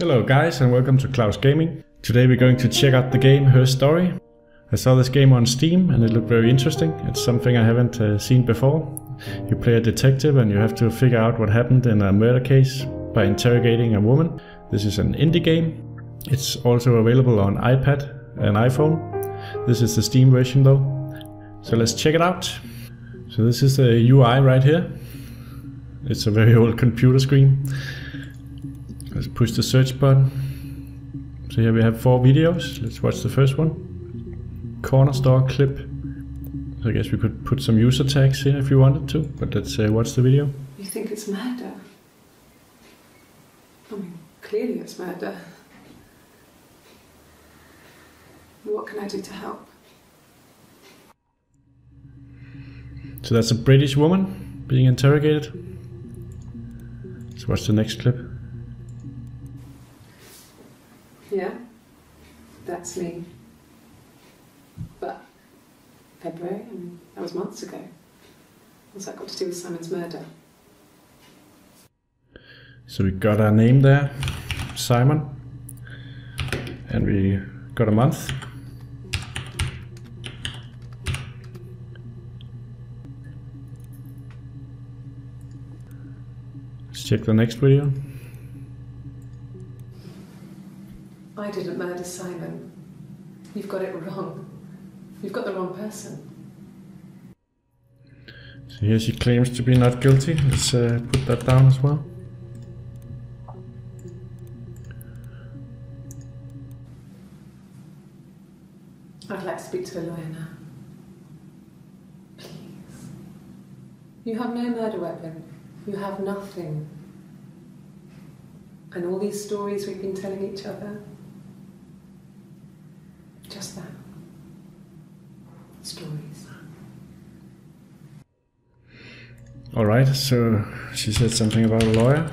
Hello guys and welcome to Klaus Gaming. Today we're going to check out the game Her Story. I saw this game on Steam and it looked very interesting. It's something I haven't uh, seen before. You play a detective and you have to figure out what happened in a murder case by interrogating a woman. This is an indie game. It's also available on iPad and iPhone. This is the Steam version though. So let's check it out. So this is the UI right here. It's a very old computer screen. Let's push the search button. So here we have four videos. Let's watch the first one. Corner store clip. So I guess we could put some user tags here if you wanted to, but let's uh, watch the video. You think it's murder? I mean, clearly it's murder. What can I do to help? So that's a British woman being interrogated. Let's watch the next clip. Yeah, that's me. But February, I mean, that was months ago. What's that got to do with Simon's murder? So we got our name there, Simon, and we got a month. Let's check the next video. I didn't murder Simon. You've got it wrong. You've got the wrong person. So here she claims to be not guilty. Let's uh, put that down as well. I'd like to speak to a lawyer now. Please. You have no murder weapon. You have nothing. And all these stories we've been telling each other. Just that. Stories. All right. So she said something about a lawyer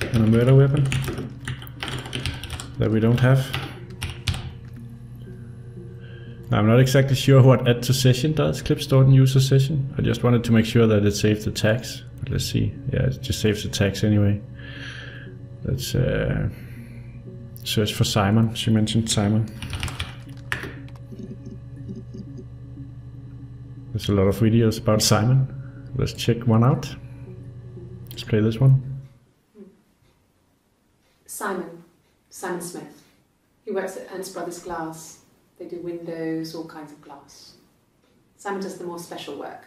and a murder weapon that we don't have. Now, I'm not exactly sure what add to session does, clip stored in user session. I just wanted to make sure that it saves the tags. Let's see. Yeah, it just saves the tags anyway. Let's uh, search for Simon. She mentioned Simon. There's a lot of videos about Simon. Let's check one out. Let's play this one. Simon. Simon Smith. He works at Ernst Brothers Glass. They do windows, all kinds of glass. Simon does the more special work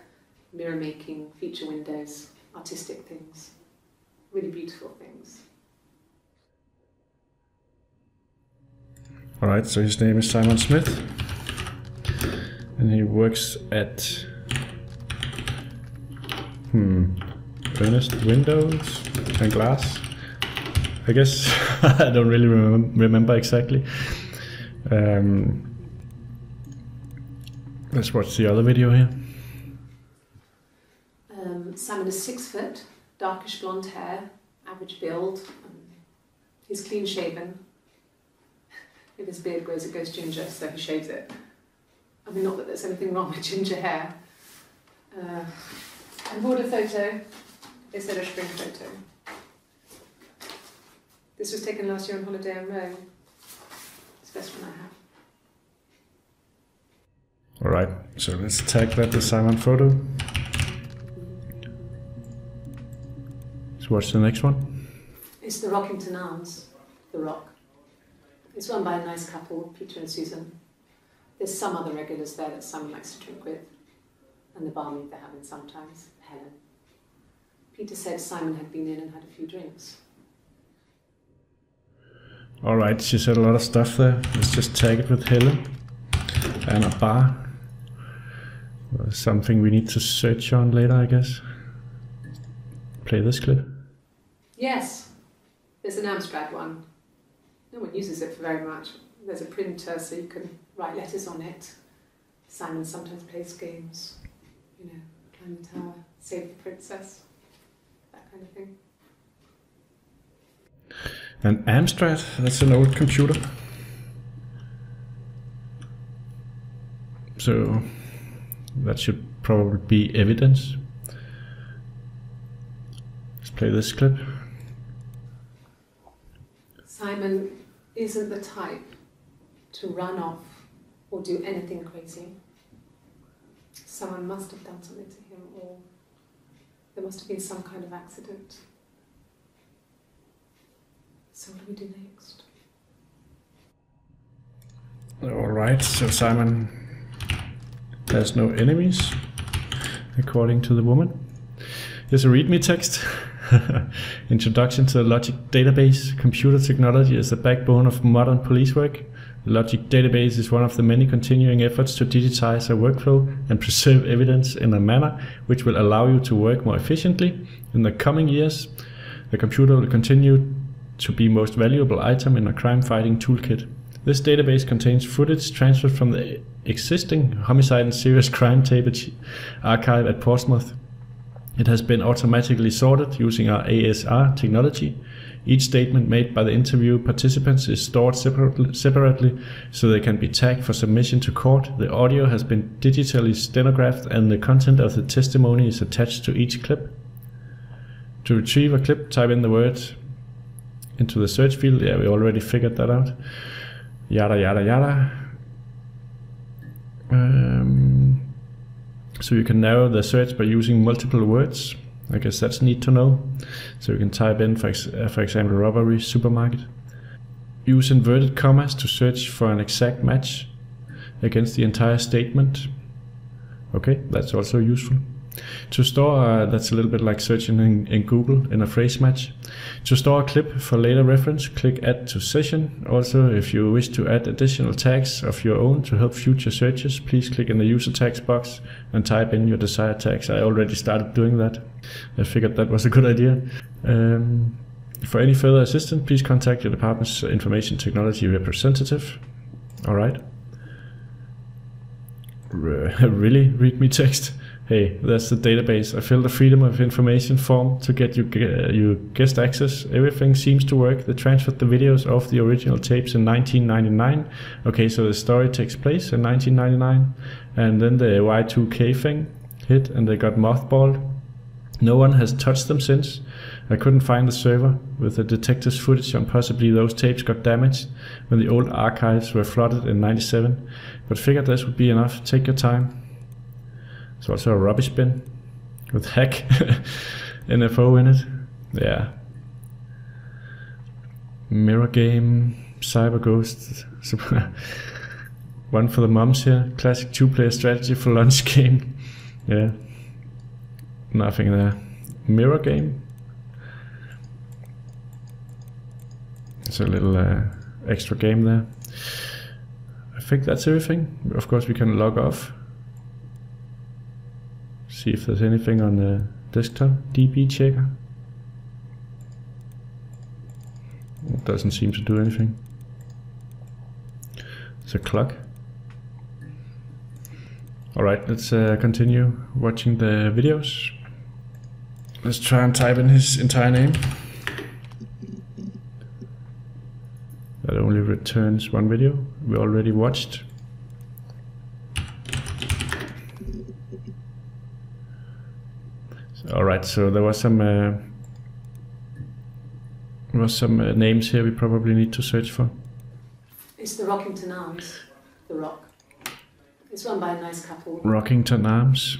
mirror making, feature windows, artistic things, really beautiful things. All right, so his name is Simon Smith, and he works at hmm Ernest Windows and Glass. I guess I don't really remem- remember exactly. Um, let's watch the other video here. Um, Simon is six foot, darkish blonde hair, average build. Um, he's clean shaven. If his beard grows, it goes ginger, so he shaves it. Mean, not that there's anything wrong with ginger hair. Uh, and border photo. They said a spring photo. This was taken last year on holiday in Rome. It's the best one I have. All right, so let's tag that the Simon photo. Let's watch the next one. It's the Rockington Arms, The Rock. It's run by a nice couple, Peter and Susan. There's some other regulars there that Simon likes to drink with, and the barmaid they're having sometimes, Helen. Peter said Simon had been in and had a few drinks. All right, she said a lot of stuff there. Let's just tag it with Helen and a bar. Something we need to search on later, I guess. Play this clip. Yes, there's an Amstrad one. No one uses it for very much. There's a printer so you can write letters on it. Simon sometimes plays games, you know, climb the tower, save the princess, that kind of thing. An Amstrad, that's an old computer. So that should probably be evidence. Let's play this clip. Simon isn't the type to run off or do anything crazy. Someone must have done something to him, or there must have been some kind of accident. So, what do we do next? Alright, so Simon has no enemies, according to the woman. Here's a README text. Introduction to the Logic Database. Computer technology is the backbone of modern police work. Logic Database is one of the many continuing efforts to digitize a workflow and preserve evidence in a manner which will allow you to work more efficiently. In the coming years, the computer will continue to be most valuable item in a crime fighting toolkit. This database contains footage transferred from the existing homicide and serious crime tape archive at Portsmouth. It has been automatically sorted using our ASR technology. Each statement made by the interview participants is stored separately, so they can be tagged for submission to court. The audio has been digitally stenographed and the content of the testimony is attached to each clip. To retrieve a clip, type in the word into the search field. Yeah, we already figured that out yada yada yada. Um, so you can narrow the search by using multiple words. I guess that's neat to know. So you can type in, for, ex uh, for example, robbery supermarket. Use inverted commas to search for an exact match against the entire statement. Okay, that's also useful. To store, uh, that's a little bit like searching in, in, Google in a phrase match. To store a clip for later reference, click add to session. Also, if you wish to add additional tags of your own to help future searches, please click in the user tags box and type in your desired tags. I already started doing that. I figured that was a good idea. Um, for any further assistance, please contact your department's information technology representative. All right. really? Read me text hey, that's the database. I filled a Freedom of Information form to get you, uh, you guest access. Everything seems to work. They transferred the videos of the original tapes in 1999. Okay, so the story takes place in 1999. And then the Y2K thing hit and they got mothballed. No one has touched them since. I couldn't find the server with the detective's footage on possibly those tapes got damaged when the old archives were flooded in 97. But figured this would be enough. Take your time. There's also a rubbish bin with hack NFO in it. Yeah. Mirror game, Cyber Ghost. One for the moms here. Classic two-player strategy for lunch game. Yeah. Nothing there. Mirror game. It's a little uh, extra game there. I think that's everything. Of course, we can log off see if there's anything on the desktop DB checker. It doesn't seem to do anything. It's a clock. Alright, let's uh, continue watching the videos. Let's try and type in his entire name. That only returns one video we already watched. All right, so there was some uh, there was some uh, names here we probably need to search for. It's the Rockington Arms, the Rock. It's run by a nice couple. Rockington Arms.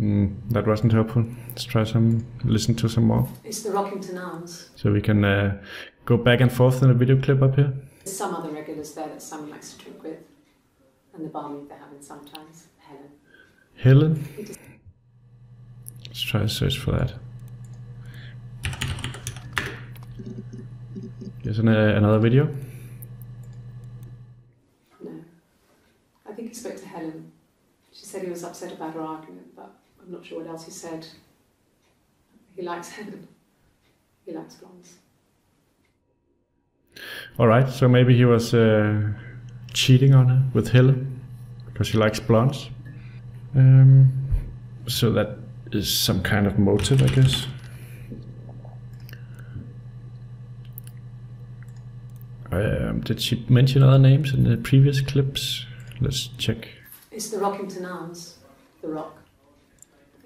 Mm, that wasn't helpful. Let's try some, listen to some more. It's the Rockington Arms. So we can uh, go back and forth in a video clip up here. There's some other regulars there that someone likes to drink with. And the barmaid they're having sometimes, Helen. Helen? Let's try to search for that. Here's an, uh, another video. No. I think he spoke to Helen. She said he was upset about her argument, but I'm not sure what else he said. He likes Helen. He likes blondes. All right, so maybe he was uh, cheating on her with Helen because he likes blondes. Um, so that is some kind of motive, I guess. Um, did she mention other names in the previous clips? Let's check. It's the Rockington Arms, The Rock.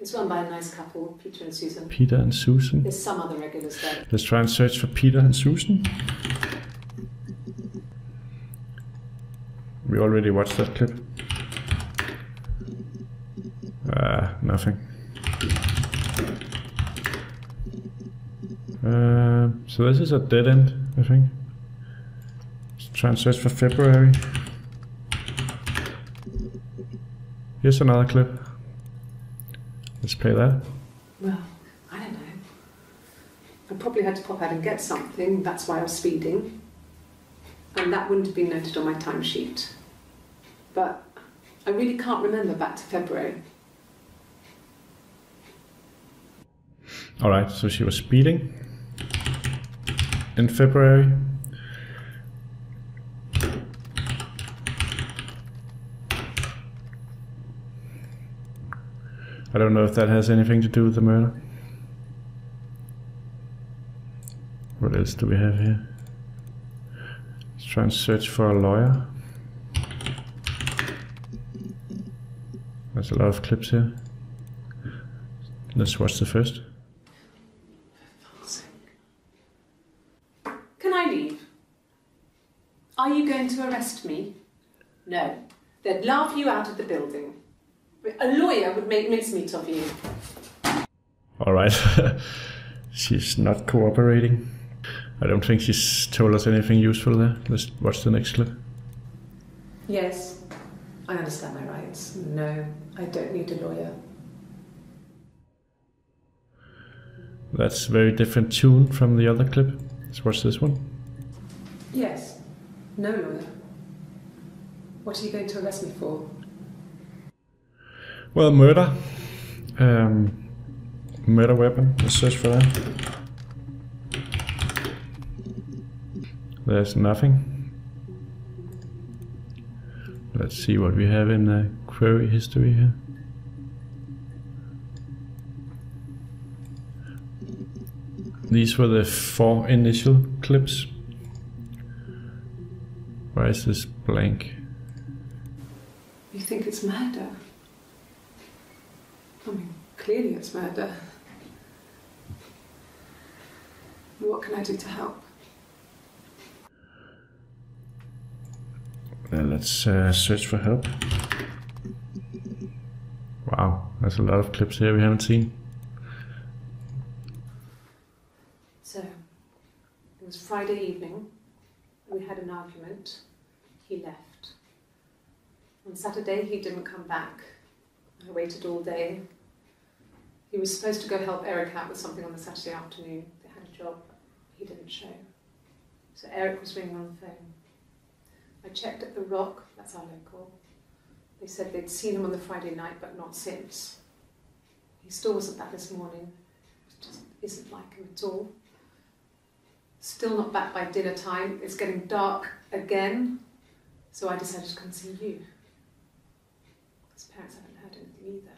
It's run by a nice couple, Peter and Susan. Peter and Susan. There's some other regulars there. Let's try and search for Peter and Susan. We already watched that clip. Ah, nothing. Uh, so this is a dead end, I think. Let's try and search for February. Here's another clip. Let's play that. Well, I don't know. I probably had to pop out and get something, that's why I was speeding. And that wouldn't have been noted on my timesheet. But I really can't remember back to February. Alright, so she was speeding in February. I don't know if that has anything to do with the murder. What else do we have here? Let's try and search for a lawyer. There's a lot of clips here. Let's watch the first. Can I leave? Are you going to arrest me? No. They'd laugh you out of the building. A lawyer would make mincemeat of you. All right. she's not cooperating. I don't think she's told us anything useful there. Let's watch the next clip. Yes, I understand my rights. No, I don't need a lawyer. That's a very different tune from the other clip. Let's watch this one. Yes, no lawyer. What are you going to arrest me for? Well, murder. Um, murder weapon. Let's search for that. There's nothing. Let's see what we have in the query history here. These were the four initial clips. Why is this blank? You think it's murder? I mean, clearly it's murder. What can I do to help? Uh, let's uh, search for help. Wow, there's a lot of clips here we haven't seen. So, it was Friday evening. We had an argument. He left. On Saturday, he didn't come back. I waited all day. He was supposed to go help Eric out with something on the Saturday afternoon. They had a job. He didn't show. So Eric was ringing on the phone. I checked at the Rock, that's our local. They said they'd seen him on the Friday night, but not since. He still wasn't back this morning. It just isn't like him at all. Still not back by dinner time. It's getting dark again. So I decided to come see you. His parents haven't heard anything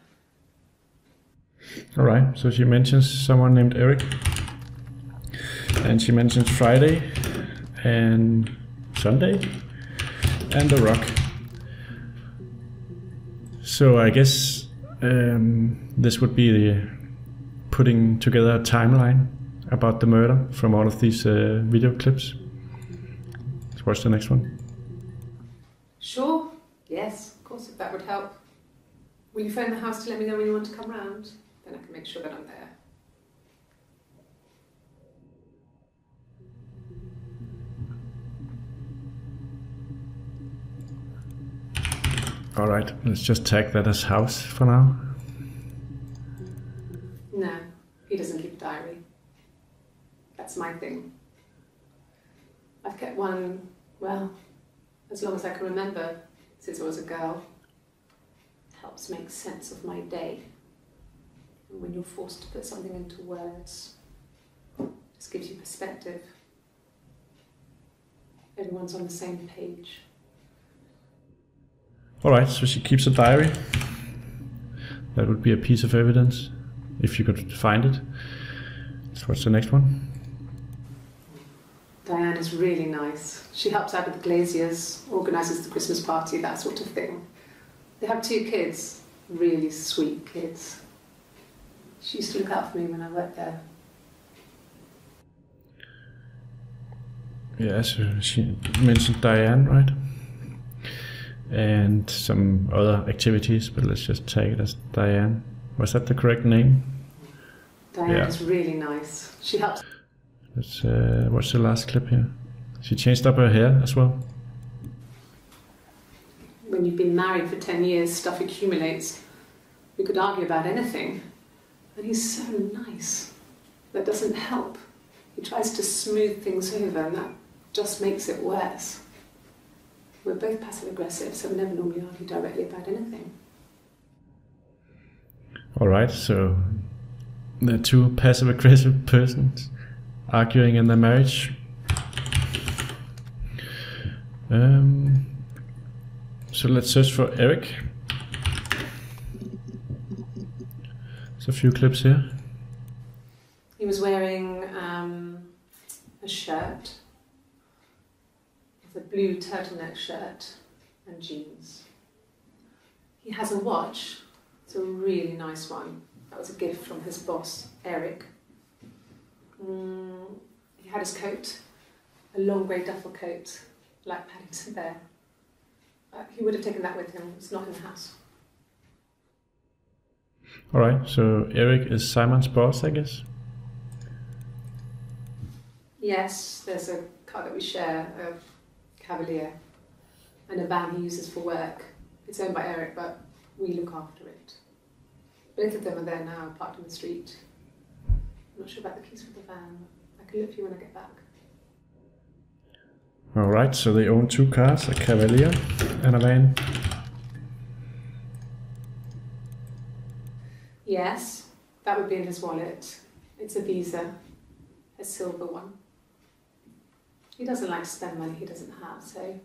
either. Alright, so she mentions someone named Eric. And she mentions Friday and Sunday and The Rock. So I guess um, this would be the putting together a timeline about the murder from all of these uh, video clips. Let's watch the next one. Sure. Yes, of course, if that would help. Will you phone the house to let me know when you want to come round? Then I can make sure that I'm there. Alright, let's just tag that as house for now. No, he doesn't keep a diary. That's my thing. I've kept one, well, as long as I can remember, since I was a girl. Helps make sense of my day. When you're forced to put something into words, it just gives you perspective. Everyone's on the same page. Alright, so she keeps a diary. That would be a piece of evidence, if you could find it. Let's watch the next one. Diane is really nice. She helps out with the glaziers, organises the Christmas party, that sort of thing. They have two kids, really sweet kids. She used to look out for me when I worked there. Yeah, so she mentioned Diane, right? And some other activities, but let's just take it as Diane. Was that the correct name? Diane Yeah. is really nice. She helps Let's uh, watch the last clip here. She changed up her hair as well. when you've been married for 10 years, stuff accumulates. We could argue about anything. And he's so nice. That doesn't help. He tries to smooth things over, and that just makes it worse. We're both passive aggressive, so we never normally argue directly about anything. All right, so the two passive aggressive persons arguing in their marriage. Um, so let's search for Eric. There's a few clips here. He was wearing um, a shirt, it's a blue turtleneck shirt and jeans. He has a watch, it's a really nice one. That was a gift from his boss, Eric. Mm, he had his coat, a long grey duffel coat, like Paddington Bear. Uh, he would have taken that with him, it's not in the house. All right, so Eric is Simon's boss, I guess. Yes, there's a car that we share, a Cavalier, and a van he uses for work. It's owned by Eric, but we look after it. Both of them are there now, parked on the street. I'm not sure about the keys for the van. I can look for you when I get back. All right, so they own two cars, a Cavalier and a van. Yes, that would be in his wallet. It's a Visa, a silver one. He doesn't like to spend money he doesn't have, so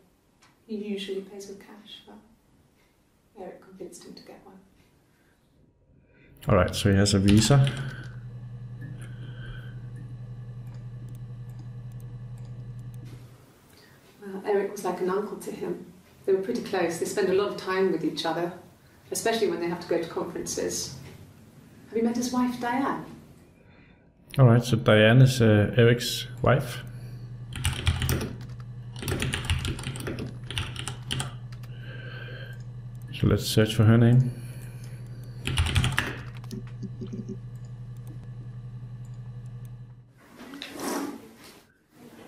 he usually pays with cash, but Eric convinced him to get one. All right, so he has a Visa. Well, Eric was like an uncle to him. They were pretty close. They spend a lot of time with each other, especially when they have to go to conferences. You met his wife, Diane? All right, so Diane is uh, Eric's wife. So let's search for her name.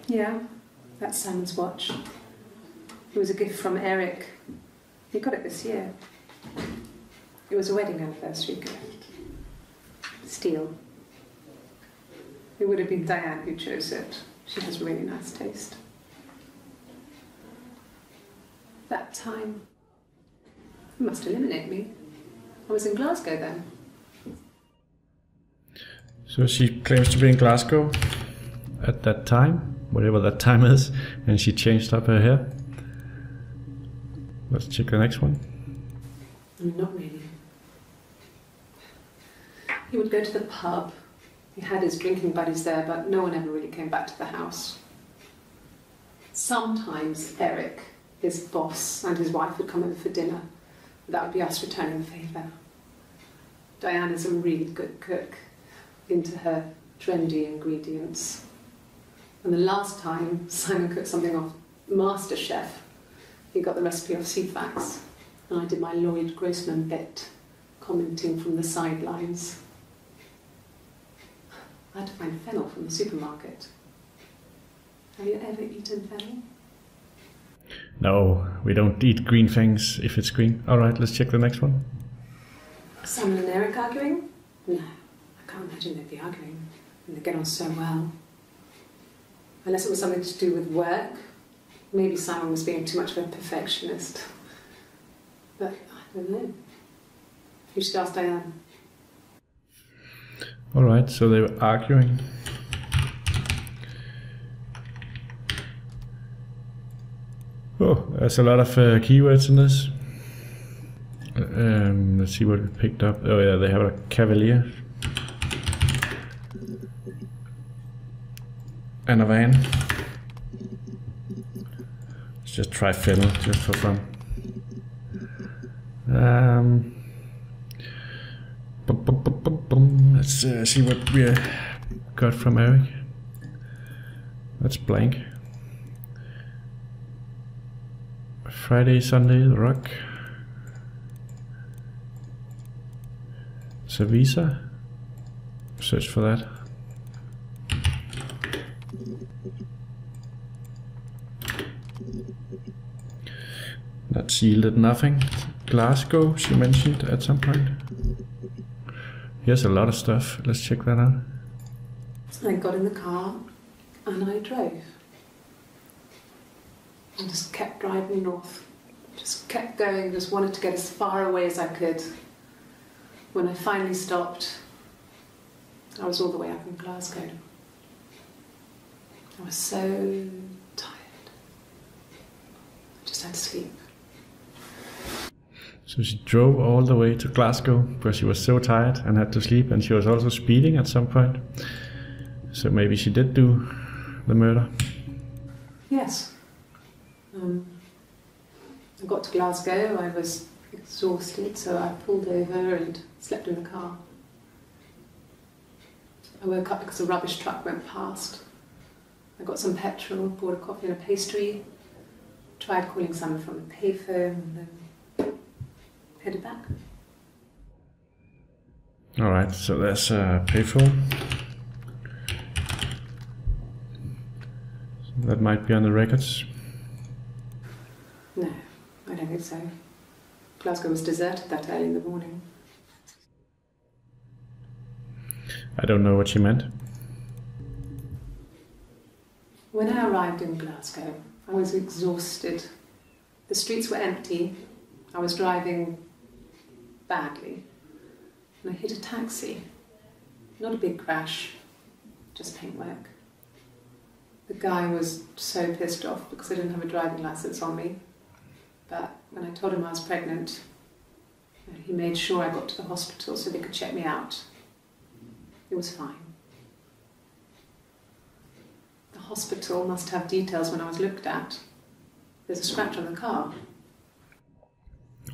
Yeah, that's Simon's watch. It was a gift from Eric. He got it this year. It was a wedding anniversary gift. Steel. It would have been Diane who chose it. She has really nice taste. That time, you must eliminate me. I was in Glasgow then. So she claims to be in Glasgow at that time, whatever that time is, and she changed up her hair. Let's check the next one. Not really. He would go to the pub. He had his drinking buddies there, but no one ever really came back to the house. Sometimes Eric, his boss, and his wife would come over for dinner. That would be us returning the favour. Diane's a really good cook, into her trendy ingredients. And the last time Simon cooked something off MasterChef, he got the recipe off Ceefax and I did my Lloyd Grossman bit, commenting from the sidelines. I had to find fennel from the supermarket. Have you ever eaten fennel? No, we don't eat green things if it's green. All right, let's check the next one. Simon and Eric arguing? No, I can't imagine they'd be arguing. And they get on so well. Unless it was something to do with work. Maybe Simon was being too much of a perfectionist. But I don't know. You should ask Diane. All right, so they were arguing. Oh, there's a lot of uh, keywords in this. Um, let's see what we picked up. Oh yeah, they have a cavalier and a van. Let's just try Fennel just for fun. Um, Let's uh, see what we uh, got from Eric. That's blank. Friday, Sunday, Rock. visa. Search for that. That's yielded nothing. Glasgow, she mentioned at some point. Here's a lot of stuff. Let's check that out. I got in the car and I drove. And just kept driving north. Just kept going, just wanted to get as far away as I could. When I finally stopped, I was all the way up in Glasgow. I was so tired. I just had to sleep. So she drove all the way to Glasgow because she was so tired and had to sleep, and she was also speeding at some point. So maybe she did do the murder. Yes. Um, I got to Glasgow, I was exhausted, so I pulled over and slept in the car. I woke up because a rubbish truck went past. I got some petrol, bought a coffee and a pastry, tried calling someone from the payphone, headed back. All right, so that's uh, a payphone. That might be on the records. No, I don't think so. Glasgow was deserted that early in the morning. I don't know what she meant. When I arrived in Glasgow, I was exhausted. The streets were empty. I was driving badly. And I hit a taxi. Not a big crash, just paintwork. The guy was so pissed off because I didn't have a driving license on me. But when I told him I was pregnant, he made sure I got to the hospital so they could check me out. It was fine. The hospital must have details when I was looked at. There's a scratch on the car.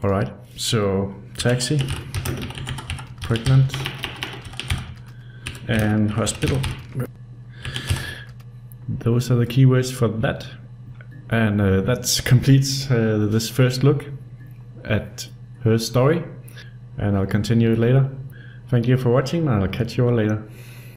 All right, so taxi, pregnant, and hospital. Those are the keywords for that. And uh, that completes uh, this first look at her story. And I'll continue later. Thank you for watching, and I'll catch you all later.